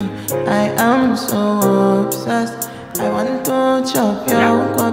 I am so obsessed. I want to chop your kwabi.